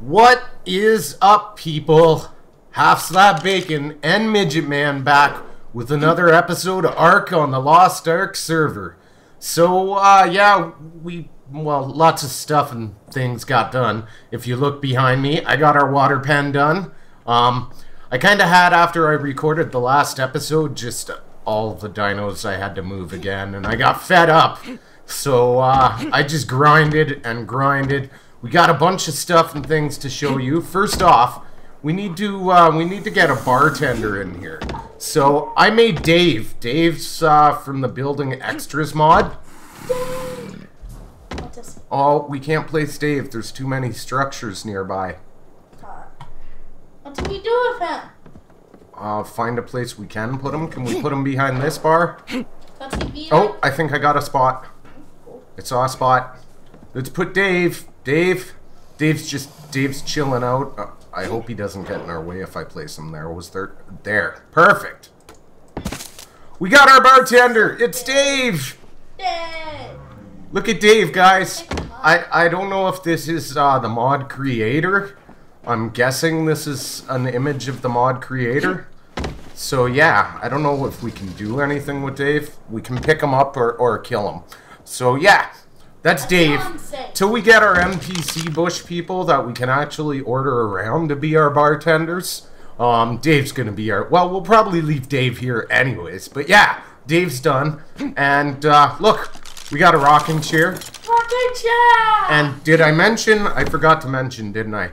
What is up, people? Half Slab Bacon and Midget Man back with another episode of Ark on the Lost Ark server. So, uh, yeah, we, well, lots of stuff and things got done. If you look behind me, I got our water pen done. Um, I kind of had, after I recorded the last episode, just all the dinos I had to move again, and I got fed up. So, uh, I just grinded and grinded. We got a bunch of stuff and things to show you. First off, we need to uh, we need to get a bartender in here. So I made Dave. Dave's uh, from the building extras mod. Oh, we can't place Dave. There's too many structures nearby. What do we do with him? Uh, find a place we can put him. Can we put him behind this bar? Does he be Oh, I think I got a spot. I saw a spot. Let's put Dave. Dave. Dave's just Dave's chilling out. Uh, I hope he doesn't get in our way if I place him there. Was there? There. Perfect. We got our bartender. It's Dave. Dave. Look at Dave, guys. I I don't know if this is uh, the mod creator. I'm guessing this is an image of the mod creator. So yeah, I don't know if we can do anything with Dave. We can pick him up or, or kill him. So yeah, that's Dave. Till we get our NPC bush people that we can actually order around to be our bartenders. Um, Dave's gonna be our. Well, we'll probably leave Dave here anyways. But yeah, Dave's done. And uh, look, we got a rocking chair. Rocking chair! And did I mention? I forgot to mention, didn't I?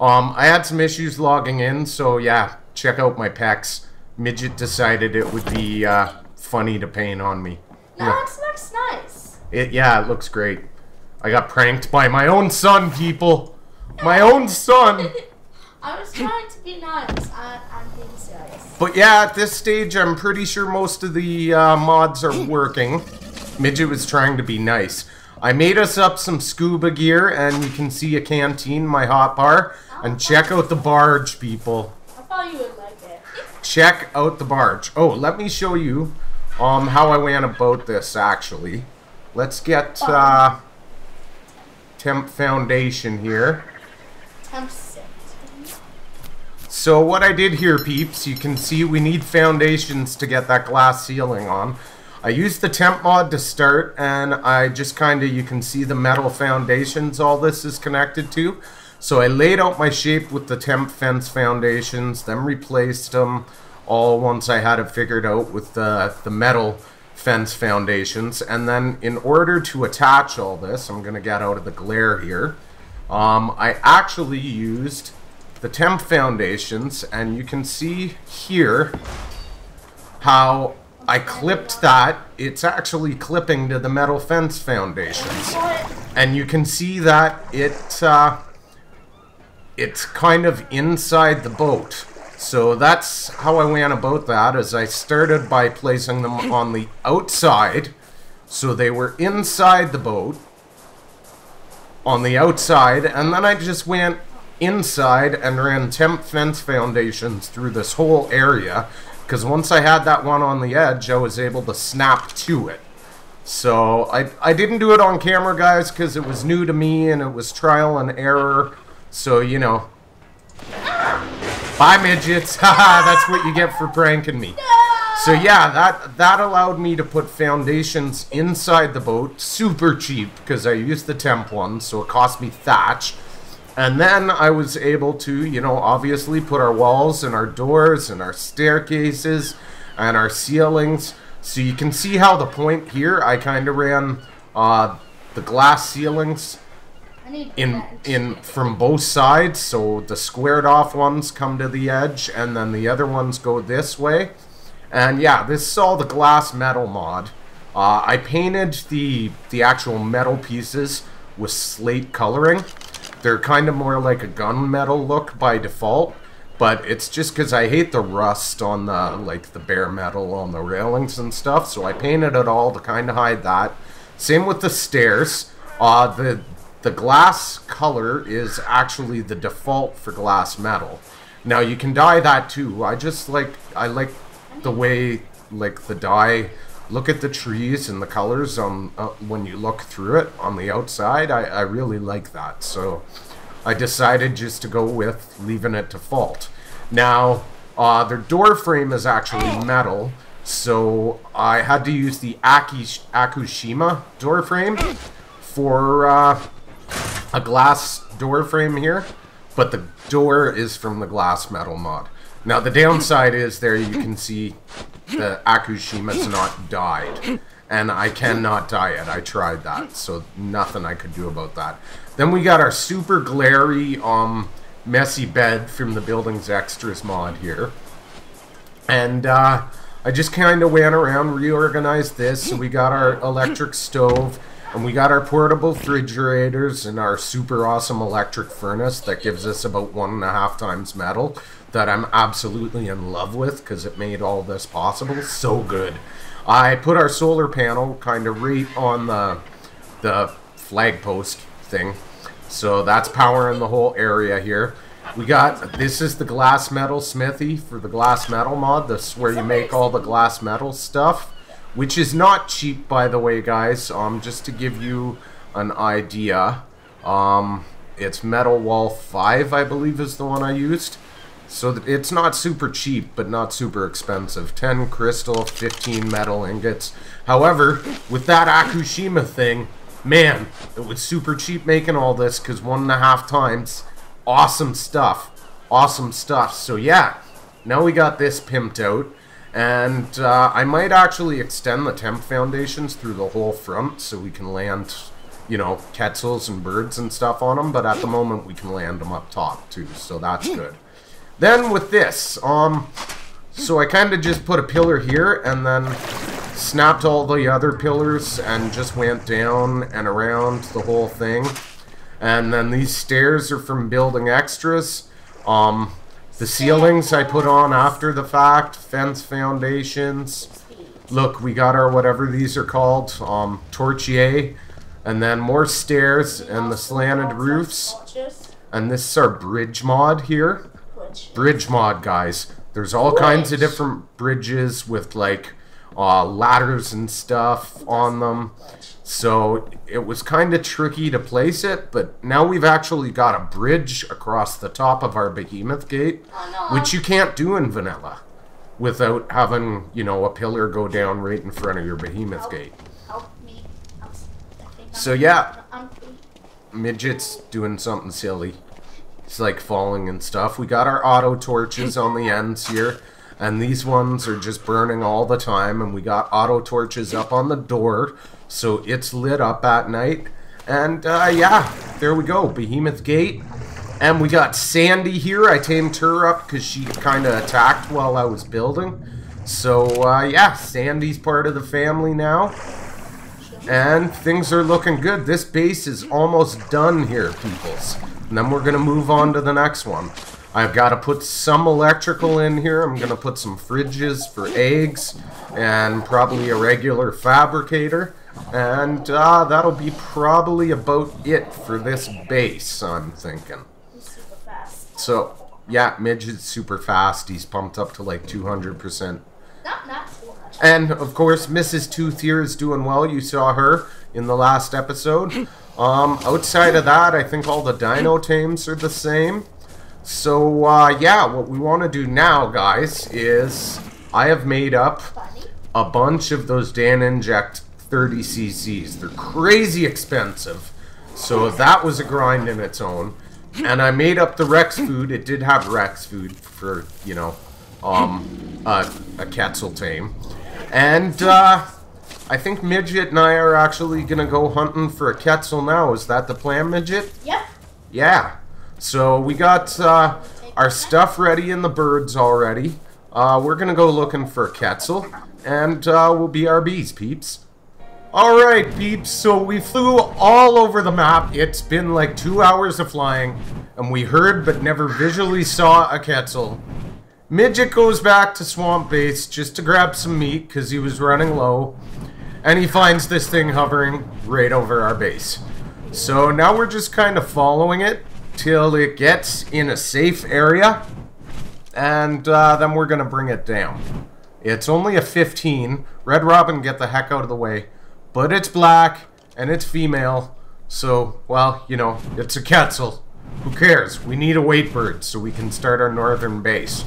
Um, I had some issues logging in, so yeah, check out my pecs. Midget decided it would be uh, funny to paint on me. no, Yeah. looks nice. It, yeah, it looks great. I got pranked by my own son, people. My own son. I was trying to be nice. I, I'm being serious. But yeah, at this stage, I'm pretty sure most of the uh, mods are working. Midget was trying to be nice. I made us up some scuba gear, and you can see a canteen, my hot bar. And check out the barge, people. I thought you would like it. Check out the barge. Oh, let me show you um, how I went about this, actually. Let's get uh, temp foundation here. I'm. So what I did here, peeps, you can see we need foundations to get that glass ceiling on. I used the temp mod to start, and I just kind of, you can see the metal foundations all this is connected to. So I laid out my shape with the temp fence foundations, then replaced them all once I had it figured out with the, the metal fence foundations. And then in order to attach all this, I'm going to get out of the glare here, um, I actually used the temp foundations. And you can see here how I clipped that. It's actually clipping to the metal fence foundations. And you can see that it uh, it's kind of inside the boat so that's how I went about that is I started by placing them on the outside so they were inside the boat on the outside, and then I just went inside and ran temp fence foundations through this whole area. Because once I had that one on the edge, I was able to snap to it. So I, I didn't do it on camera, guys, because it was new to me and it was trial and error. So, you know. Bye, midgets. Haha, that's what you get for pranking me. So yeah, that that allowed me to put foundations inside the boat, super cheap because I used the temp one, so it cost me thatch. And then I was able to, you know, obviously put our walls and our doors and our staircases and our ceilings. So you can see how the point here, I kind of ran uh, the glass ceilings in in from both sides so the squared off ones come to the edge and then the other ones go this way. And yeah this is all the glass metal mod. Uh, I painted the the actual metal pieces with slate coloring. They're kind of more like a gunmetal look by default but it's just because I hate the rust on the like the bare metal on the railings and stuff so I painted it all to kind of hide that. Same with the stairs. Uh, the the glass color is actually the default for glass metal. Now you can dye that too. I just like I like the way like the dye look at the trees and the colors on uh, when you look through it on the outside. I, I really like that. So I decided just to go with leaving it default. Now, uh, their door frame is actually metal, so I had to use the Aki Aku Shima door frame for uh, a glass door frame here, but the door is from the glass metal mod. Now the downside is there you can see the Aku Shima's not died. And I cannot die it. I tried that, so nothing I could do about that. Then we got our super glary, um, messy bed from the Buildings Extras mod here. And, uh, I just kind of went around, reorganized this. So we got our electric stove, and we got our portable refrigerators and our super awesome electric furnace that gives us about one and a half times metal that I'm absolutely in love with because it made all this possible. So good. I put our solar panel kind of right on the the flag post thing. So that's powering the whole area here. We got, this is the glass metal smithy for the glass metal mod. This is where you make all the glass metal stuff. Which is not cheap, by the way, guys. Um, just to give you an idea. Um, it's Metal Wall 5, I believe is the one I used. So it's not super cheap, but not super expensive. 10 crystal, 15 metal ingots. However, with that Aku Shima thing, man, it was super cheap making all this because one and a half times, awesome stuff. Awesome stuff. So yeah, now we got this pimped out. And uh, I might actually extend the temp foundations through the whole front so we can land, you know, quetzals and birds and stuff on them. But at the moment, we can land them up top too, so that's good. Then with this, um, so I kind of just put a pillar here and then snapped all the other pillars and just went down and around the whole thing. And then these stairs are from building extras. Um, the ceilings I put on after the fact, fence foundations. Look, we got our whatever these are called, um, torchier. And then more stairs and the slanted roofs. And this is our bridge mod here bridge mod, guys. There's all kinds of different bridges with like uh, ladders and stuff on them. So it was kind of tricky to place it, but now we've actually got a bridge across the top of our behemoth gate, oh, no. which you can't do in vanilla without having, you know, a pillar go down right in front of your behemoth help, gate. Help me. so yeah, midget's doing something silly. It's like falling and stuff. We got our auto torches on the ends here. And these ones are just burning all the time. And we got auto torches up on the door. So it's lit up at night. And uh, yeah, there we go. Behemoth Gate. And we got Sandy here. I tamed her up because she kind of attacked while I was building. So uh, yeah, Sandy's part of the family now. And things are looking good. This base is almost done here, peoples. And then we're going to move on to the next one. I've got to put some electrical in here. I'm going to put some fridges for eggs and probably a regular fabricator. And uh, that'll be probably about it for this base, I'm thinking. So, yeah, Midge is super fast. He's pumped up to like 200%. Not, not and, of course, Mrs. Tooth here is doing well. You saw her in the last episode. Um, outside of that, I think all the dino tames are the same. So, uh, yeah, what we want to do now, guys, is I have made up a bunch of those Dan Inject 30cc's. They're crazy expensive. So that was a grind in its own. And I made up the Rex food. It did have Rex food for, you know, um, a, a Quetzal tame. And, uh, I think Midget and I are actually going to go hunting for a Quetzal now. Is that the plan, Midget? Yep. Yeah. So we got uh, our stuff ready and the birds already. Uh, we're going to go looking for a Quetzal. And uh, we'll be our bees, peeps. Alright, peeps. So we flew all over the map. It's been like two hours of flying. And we heard but never visually saw a Quetzal. Midget goes back to Swamp Base just to grab some meat because he was running low and he finds this thing hovering right over our base. So now we're just kind of following it till it gets in a safe area, and uh, then we're going to bring it down. It's only a 15. Red Robin, get the heck out of the way. But it's black, and it's female, so, well, you know, it's a Quetzal. who cares? We need a weight bird so we can start our northern base.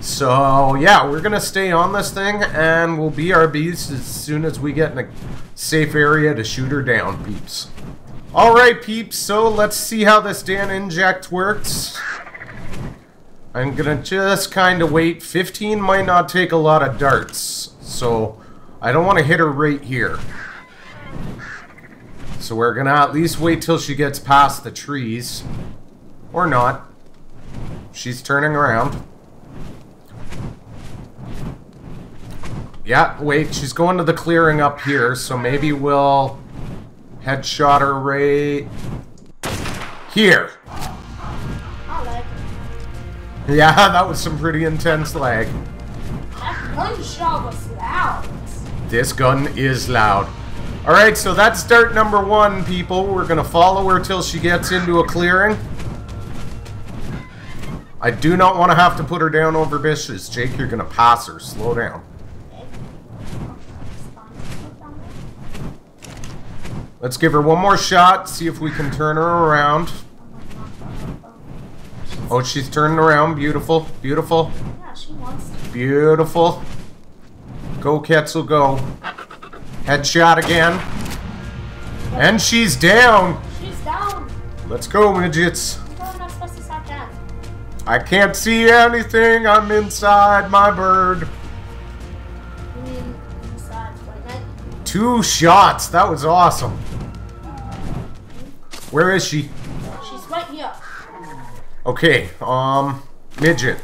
So, yeah, we're gonna stay on this thing and we'll be our beast as soon as we get in a safe area to shoot her down, peeps. Alright, peeps, so let's see how this Dan Inject works. I'm gonna just kind of wait. 15 might not take a lot of darts, so I don't want to hit her right here. So we're gonna at least wait till she gets past the trees. Or not. She's turning around. Yeah, wait, she's going to the clearing up here, so maybe we'll headshot her right here. Yeah, that was some pretty intense lag. That gunshot was loud. This gun is loud. Alright, so that's dirt number one, people. We're gonna follow her till she gets into a clearing. I do not want to have to put her down over bushes. Jake, you're gonna pass her. Slow down. Let's give her one more shot, see if we can turn her around. Oh, she's turning around. Beautiful. Beautiful. Yeah, she wants to. Beautiful. Go, Quetzal, go. Headshot again. And she's down. She's down. Let's go, midgets. I'm probably not to stop that. I can't see anything. I'm inside my bird. Mean inside? Two shots. That was awesome. Where is she? She's right here. Okay, um, midget.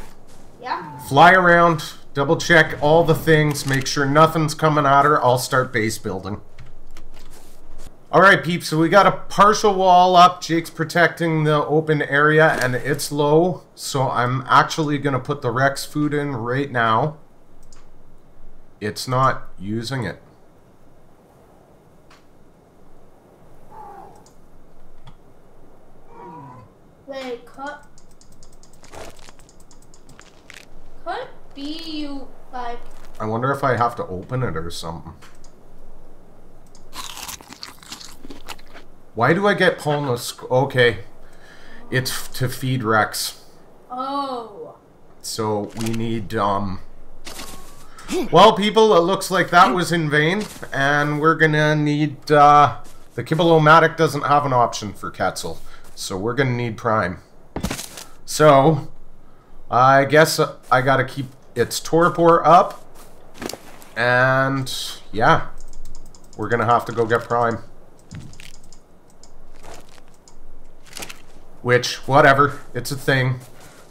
Yeah? Fly around, double check all the things, make sure nothing's coming at her. I'll start base building. Alright, peeps, so we got a partial wall up. Jake's protecting the open area, and it's low. So I'm actually going to put the Rex food in right now. It's not using it. Wait, could. Be like. I wonder if I have to open it or something. Why do I get Polnos? Okay. It's to feed Rex. Oh. So we need, um... Well, people, it looks like that was in vain. And we're gonna need, uh... The Kibble-O-Matic doesn't have an option for Quetzal. So we're gonna need Prime. So... I guess I gotta keep its Torpor up. And... Yeah. We're gonna have to go get Prime. Which, whatever. It's a thing.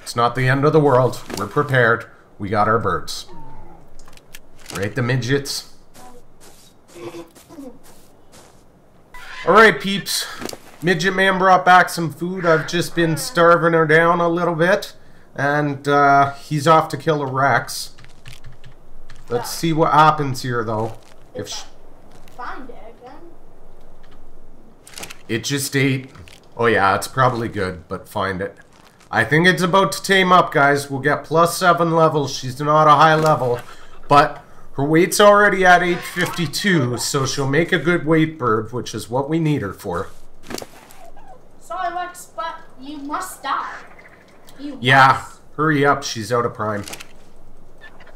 It's not the end of the world. We're prepared. We got our birds. Right, the midgets? Alright, peeps. Midget Man brought back some food. I've just been starving her down a little bit. And, uh, he's off to kill a Rex. Let's see what happens here, though. If sh Find it again. It just ate. Oh yeah, it's probably good, but find it. I think it's about to tame up, guys. We'll get plus 7 levels. She's not a high level, but her weight's already at 852, so she'll make a good weight bird, which is what we need her for. Sorry, Rex, but you must die. You Yeah, must. hurry up. She's out of prime.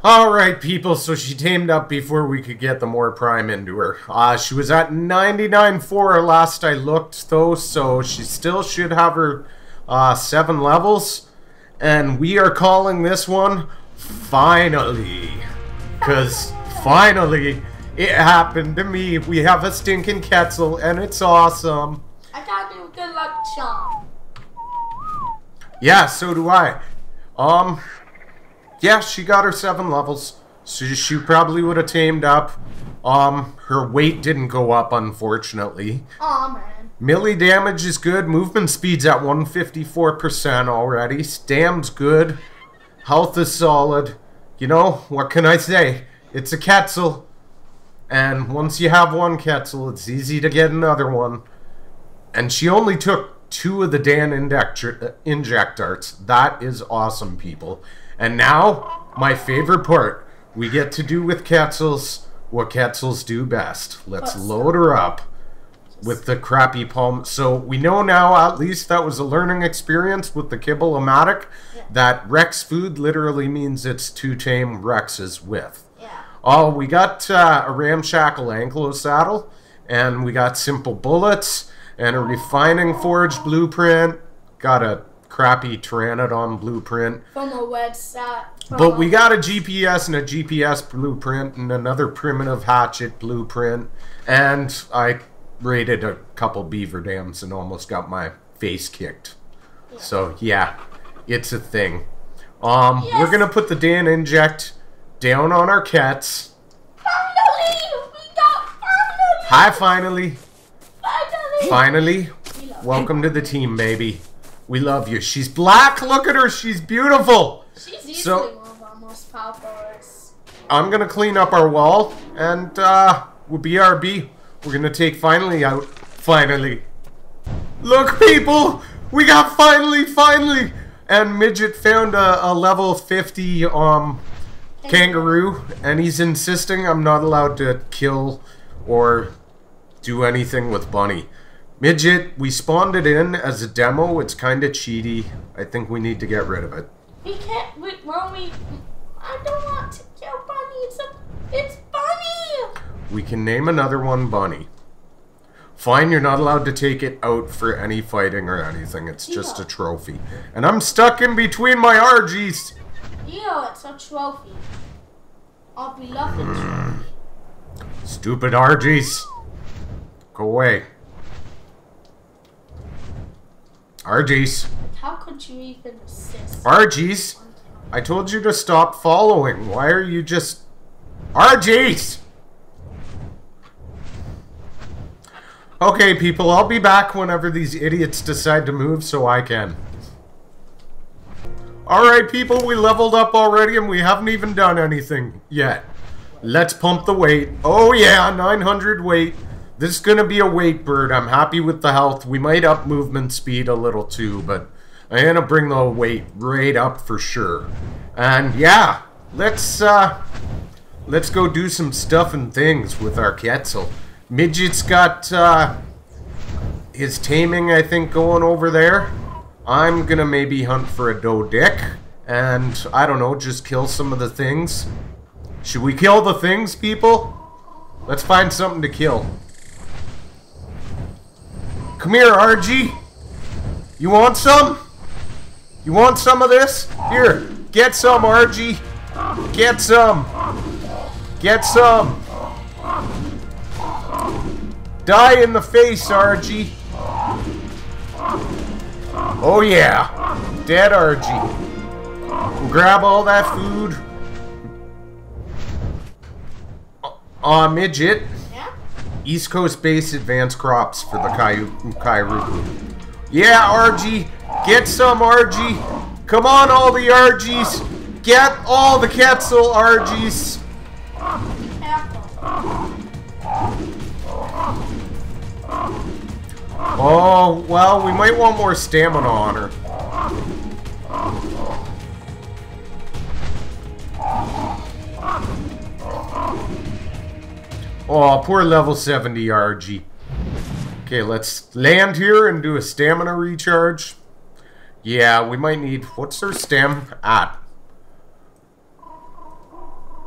Alright, people, so she tamed up before we could get the more prime into her. Uh, she was at 99.4 last I looked, though, so she still should have her uh, 7 levels. And we are calling this one Finally. Because finally, it happened to me. We have a stinking Quetzal, and it's awesome. I gotta do a good luck charm. Yeah, so do I. Um, yeah, she got her seven levels. So she probably would have tamed up. Um, her weight didn't go up, unfortunately. Aw, man. Melee damage is good. Movement speed's at 154% already. Stam's good. Health is solid. You know, what can I say? It's a Quetzal. And once you have one Quetzal, it's easy to get another one. And she only took two of the Dan inject, inject darts. That is awesome, people. And now, my favorite part. We get to do with Quetzals what Quetzals do best. Let's load her up. with the crappy palm. So we know now, at least that was a learning experience with the Kibble-O-Matic, Yeah. that Rex food literally means it's too tame Rex's with. Yeah. Oh, we got uh, a ramshackle ankle saddle, and we got simple bullets, and a refining forge blueprint. Got a crappy Pteranodon blueprint. From a website. from But we got a GPS and a GPS blueprint and another primitive hatchet blueprint. And I raided a couple beaver dams and almost got my face kicked. So yeah, it's a thing. Um, we're gonna put the Dan inject down on our Quetz. Finally! We got finally! Hi, finally, Finally! finally. We Welcome to the team, baby. We love you. She's black. Look at her. She's beautiful. She's easily So- one of our most powerful. I'm gonna clean up our wall, and uh, we'll BRB. We're gonna take finally out. Finally. Look, people! We got finally, finally! And Midget found a, a level 50 um kangaroo, and he's insisting I'm not allowed to kill or do anything with Bunny. Midget, we spawned it in as a demo. It's kind of cheaty. I think we need to get rid of it. We can't. We, Romy, I don't want to kill Bunny. It's a. It's Bunny. We can name another one Bunny. Fine, you're not allowed to take it out for any fighting or anything. It's just a trophy. And I'm stuck in between my RGs. Ew, it's a trophy. I'll be loving Mm. Stupid RGs. Go away. RGs. How could you even assist? RGs. I told you to stop following. Why are you just... RGs! Okay, people, I'll be back whenever these idiots decide to move so I can. Alright, people, we leveled up already and we haven't even done anything yet. Let's pump the weight. Oh yeah, 900 weight. This is gonna be a weight bird. I'm happy with the health. We might up movement speed a little too, but I'm gonna bring the weight right up for sure. And yeah, let's uh let's go do some stuff and things with our Quetzal. Midget's got uh his taming, I think, going over there. I'm gonna maybe hunt for a Doedic and I don't know, just kill some of the things. Should we kill the things, people? Let's find something to kill. Come here, RG. You want some? You want some of this? Here, get some, RG. Get some. Get some. Die in the face, RG. Oh yeah, dead RG. We'll grab all that food. Aw, midget. East Coast base advanced crops for the Kairu. Kairu. Yeah, RG. Get some RG. Come on, all the RGs. Get all the Quetzal RGs. Oh, well, we might want more stamina on her. Oh, poor level 70 RG. Okay, let's land here and do a stamina recharge. Yeah, we might need... What's her stem at?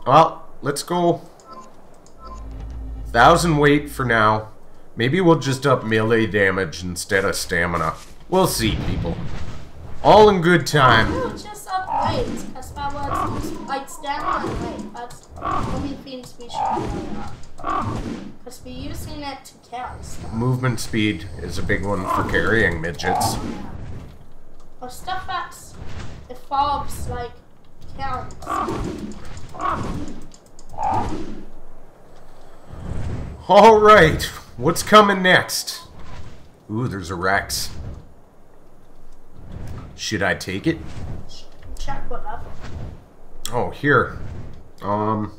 Well, let's go... Thousand weight for now. Maybe we'll just up melee damage instead of stamina. We'll see, people. All in good time. Just up weight. Because that was like stamina weight. That's only things we should. Because we're using it to carry stuff. Movement speed is a big one for carrying midgets. Or stuff that's evolves like carrying stuff. Alright, what's coming next? Ooh, there's a Rex. Should I take it? Check what level. Oh, here. Um.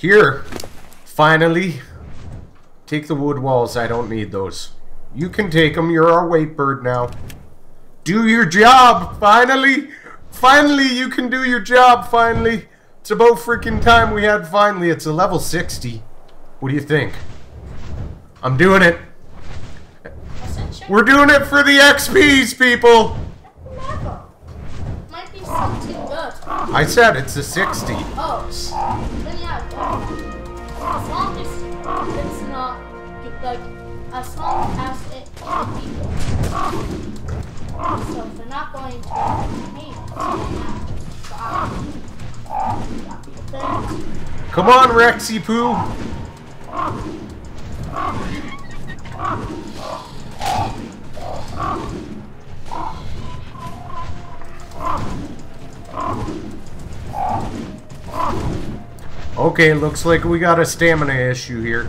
Here. Finally. Take the wood walls. I don't need those. You can take them. You're our weight bird now. Do your job. Finally. Finally, you can do your job. Finally. It's about freaking time we had finally. It's a level 60. What do you think? I'm doing it. We're doing it for the XPs, people. Might be something good. I said it's a 60. Oh, as long as it can be. So if they're not going to then Come on, Rexy Poo. Okay, looks like we got a stamina issue here.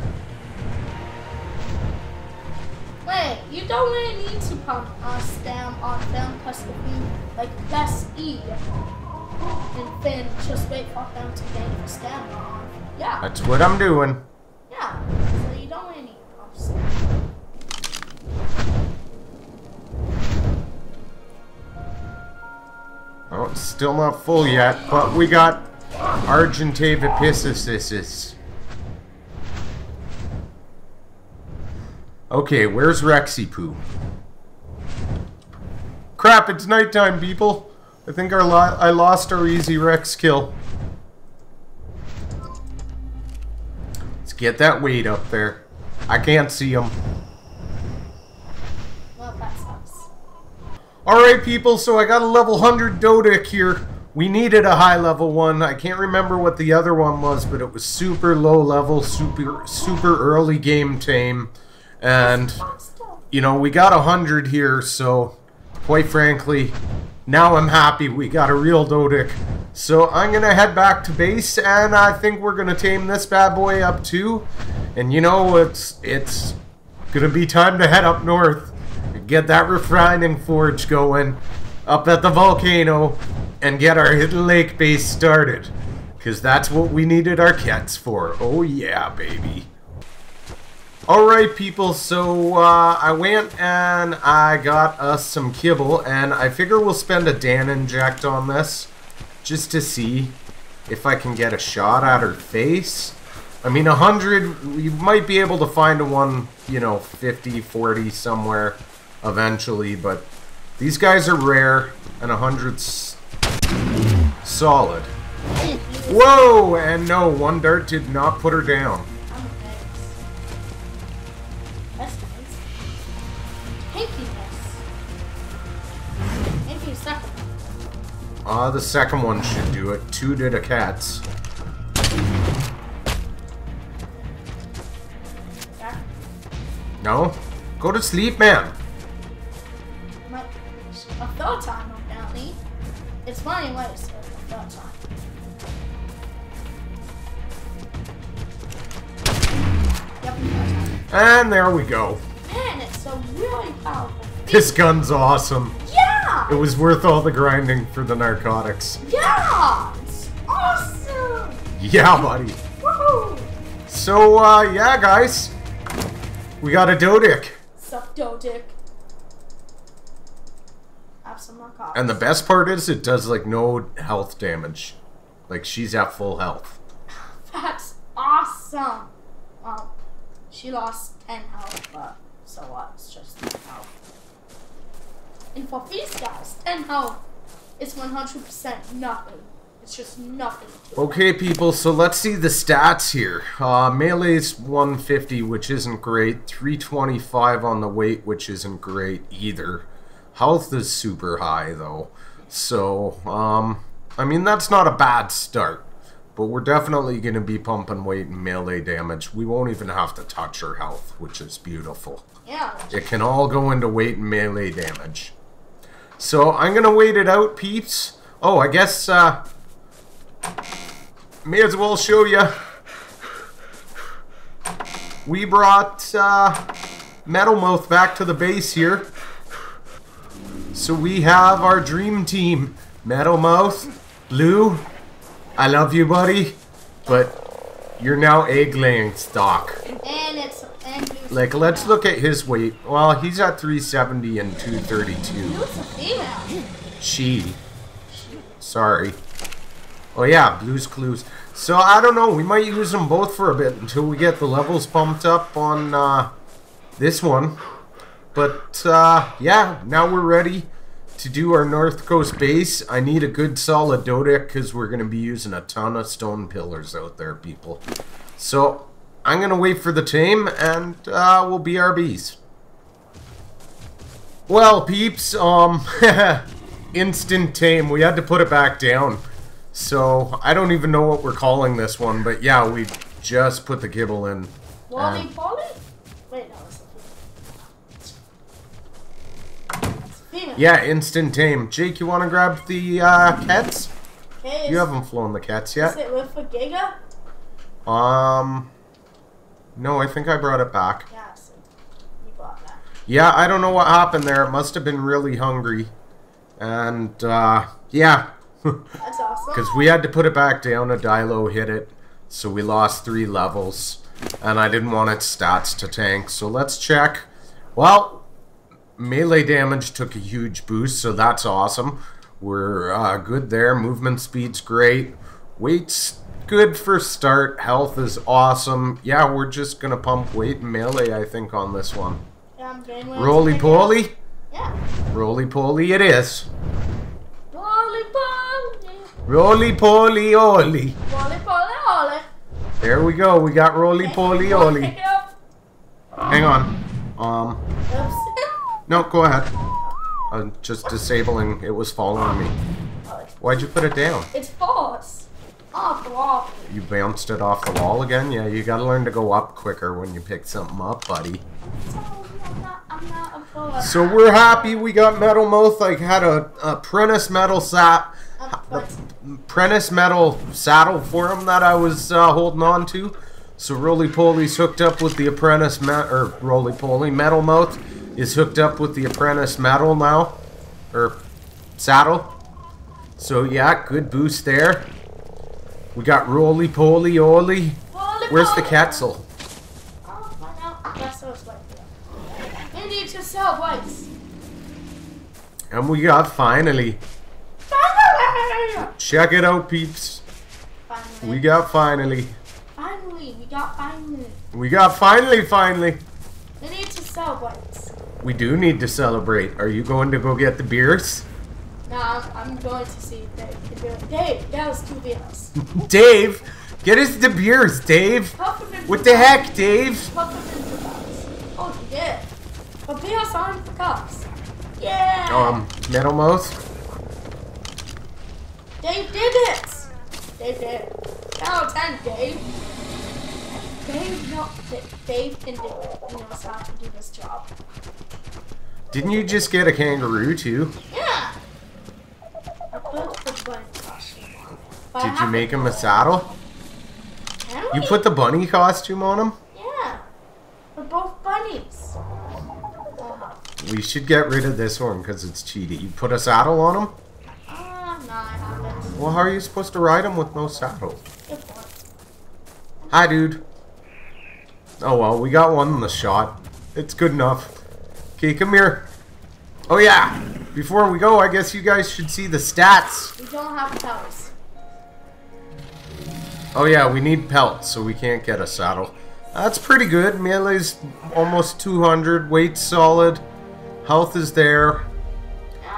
Don't really need to pump uh, stam on them because if you like press E and then just wait for them to gain the stamina on. Yeah, That's what I'm doing. yeah. So you don't really need to pump stam. Oh, it's still not full yet, but we got Argentave Epicysis. Okay, where's Rexy Poo? Crap, it's nighttime, people. I think our lo I lost our easy Rex kill. Let's get that weight up there. I can't see him. Well, that sucks. Alright people, so I got a level 100 Dodic here. We needed a high level one. I can't remember what the other one was, but it was super low level, super super early game tame. And, you know, we got a 100 here, so quite frankly, now I'm happy we got a real Dodic. So I'm going to head back to base, and I think we're going to tame this bad boy up too. And you know, it's, it's going to be time to head up north and get that refining forge going up at the volcano and get our hidden lake base started. Because that's what we needed our Quetz for. Oh yeah, baby. Alright people, so uh, I went and I got us some kibble and I figure we'll spend a Dan inject on this just to see if I can get a shot at her face. I mean, a 100, you might be able to find a one, you know, 50, 40 somewhere eventually, but these guys are rare and 100's solid. Whoa! And no, one dart did not put her down. Uh, the second one should do it. Two did a cat's. No? Go to sleep, man. My, a third time apparently. It's funny ways so a third time. Yep, third time. And there we go. Man, it's so really powerful. This gun's awesome. Yeah! It was worth all the grinding for the narcotics. Yeah! It's awesome! Yeah, buddy. Woohoo! So, uh, yeah, guys. We got a Dodic. Suck dick. Have some narcotics. And the best part is it does, like, no health damage. Like, she's at full health. That's awesome! Well, she lost 10 health, but so what? It's just 10 health. And for these guys, 10 health is 100% nothing. It's just nothing. Okay, people, so let's see the stats here. Uh, melee's 150, which isn't great. 325 on the weight, which isn't great either. Health is super high, though. So, um, I mean, that's not a bad start. But we're definitely going to be pumping weight and melee damage. We won't even have to touch her health, which is beautiful. Yeah. It can all go into weight and melee damage. So I'm gonna wait it out, peeps. Oh, I guess uh, may as well show you. We brought uh, Metal Mouth back to the base here. So we have our dream team. Metal Mouth, Blue, I love you, buddy, but you're now egg laying stock. And it's. Like, let's look at his weight. Well, he's at 370 and 232. Lucy. She. Sorry. Oh yeah, Blue's Clues. So, I don't know, we might use them both for a bit until we get the levels pumped up on, uh, this one. But uh, yeah, now we're ready to do our North Coast base. I need a good solid Doedic because we're going to be using a ton of stone pillars out there, people. So I'm going to wait for the tame and uh, we'll be RBs. Well, peeps, um, instant tame. We had to put it back down. So I don't even know what we're calling this one, but yeah, we just put the kibble in. Wally Um, Polly? Wait, no, it's female. It's a female. Yeah, instant tame. Jake, you want to grab the uh, Quetz? Okay, You haven't flown the Quetz yet. is it with a Giga? Um, no, I think I brought it back. Yeah, so you bought that. Yeah, I don't know what happened there. It must have been really hungry. And, uh, yeah. That's awesome. Because we had to put it back down. A Dilo hit it. So we lost three levels. And I didn't want its stats to tank. So let's check. Well, melee damage took a huge boost. So that's awesome. We're uh, good there. Movement speed's great. Weight's good for start. Health is awesome. Yeah, we're just going to pump weight and melee, I think, on this one. Yeah, I'm getting ready to Roly poly? Yeah. Roly poly it is. Roly poly. Roly poly oly. Roly poly oly. There we go. We got roly poly oly. Hang on. Um, Oops. no, go ahead. I'm just disabling. It was following me. Why'd you put it down? it's false. Off the wall. You bounced it off the wall again? Yeah, you gotta learn to go up quicker when you pick something up, buddy. So, I'm not, I'm not. So we're happy we got Metal Mouth. I had a, a Prentice Metal sat, Um, the but Prentice Metal saddle for him that I was uh, holding on to. So Roly Poly's hooked up with the Apprentice Met or Roly Poly Metal Mouth is hooked up with the Apprentice Metal now, or saddle. So yeah, good boost there. We got Roly Poly Oly. Where's the poly. Quetzal? Oh, find out. That's so it's. We need to sell whites. And we got finally. Finally! Check it out, peeps. Finally. We got finally. Finally, we got finally. We got finally, finally. We need to sell whites. We do need to celebrate. Are you going to go get the beers? Now I'm, going to see Dave can do it. Dave, that was two beers. Dave, get us the beers, Dave. Puff them in What the heck, Dave? Puff them in for cups. Oh, you did. But beers aren't for cups. Yeah. Um, Metal Mouth. Dave did it. Dave did. it. Out of ten, Dave. Dave, no, Dave, Dave can do it. He knows how to do this job. Didn't you just get a kangaroo too? Yeah. I put the bunny costume on. But I Did you make him a saddle? You put the bunny costume on him? Yeah. We're both bunnies. We should get rid of this one because it's cheaty. You put a saddle on him? Ah, no, I haven't. Well, how are you supposed to ride him with no saddle? Hi, dude. Oh well, we got one in the shot. It's good enough. Okay, come here. Oh yeah. Before we go, I guess you guys should see the stats. We don't have pelts. Oh yeah, we need pelts, so we can't get a saddle. That's pretty good. Melee's almost 200. Weight's solid. Health is there.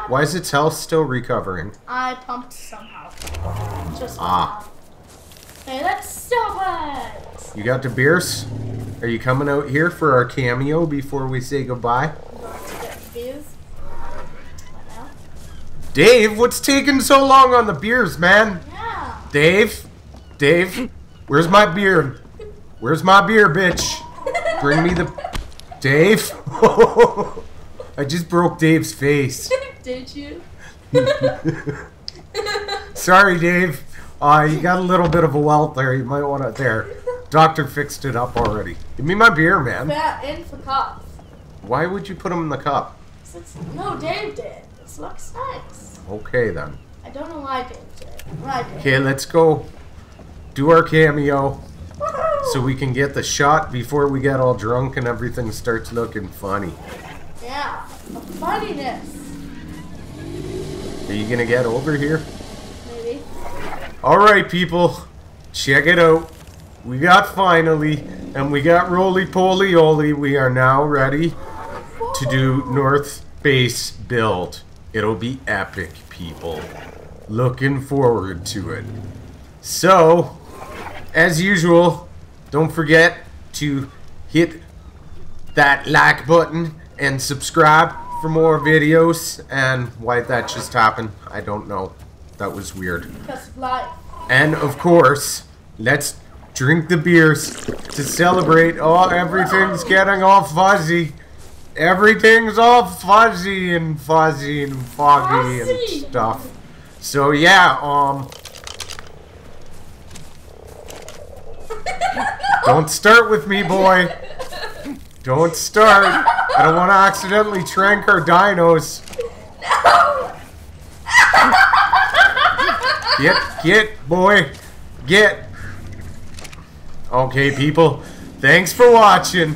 Why is its health still recovering? I pumped somehow. Just Ah. somehow. Okay, let's stop it. You got the beers? Are you coming out here for our cameo before we say goodbye? I'm going to get the beers. Right now. Dave, what's taking so long on the beers, man? Yeah. Dave? Dave? Where's my beer? Where's my beer, bitch? Bring me the. Dave? I just broke Dave's face. Did you? Sorry, Dave. Uh, you got a little bit of a welt there. You might want to. There. Doctor fixed it up already. Give me my beer, man. Fat in the cup. Why would you put them in the cup? No, Dave did. This looks nice. Okay, then. I don't know why Dave did. Why did? Okay, let's go do our cameo so we can get the shot before we get all drunk and everything starts looking funny. Yeah. The funniness. Are you gonna get over here? Maybe. Alright, people, check it out. We got finally And we got roly poly oly. We are now ready to do North Base build. It'll be epic, people. Looking forward to it. So, as usual, don't forget to hit that like button and subscribe for more videos. And why that just happened, I don't know. That was weird. Because of life. And of course, let's drink the beers to celebrate. Oh, everything's getting all fuzzy. Everything's all fuzzy and fuzzy and foggy Fuzzy. and stuff. So yeah, um Don't start with me, boy. Don't start. I don't want to accidentally trank our dinos. Get, get, boy. Get. Okay, people. Thanks for watching.